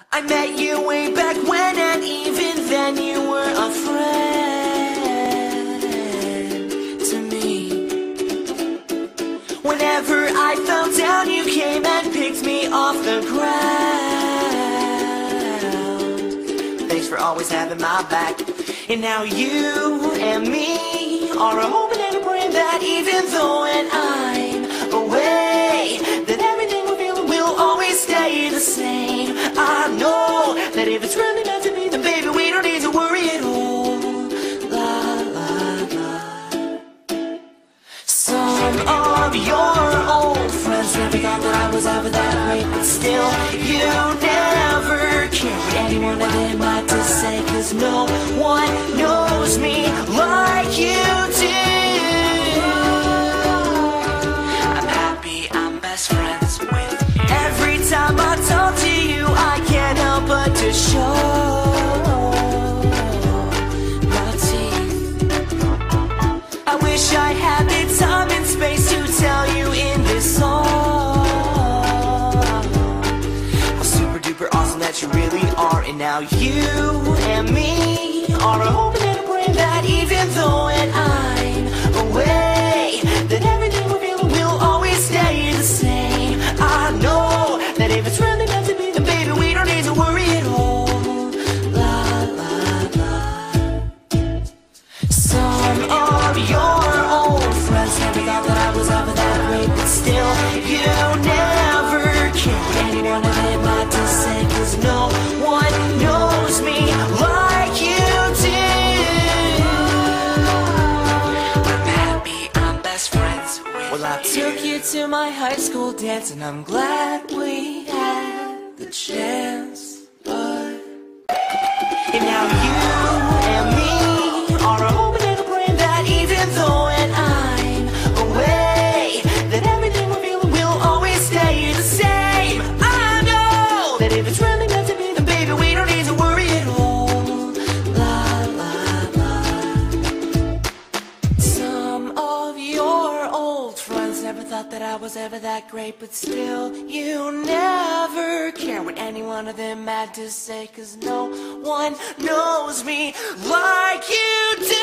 I met you way back when and even then you were a friend to me. Whenever I fell down you came and picked me off the ground. Thanks for always having my back. And now you and me are a hope and a prayer that even though when I anyone that anybody to say Now. You and me are hoping and a that even though Well, I took you to my high school dance, and I'm glad we had the chance. But and now you. was ever that great, but still you never care what any one of them had to say, cause no one knows me like you do.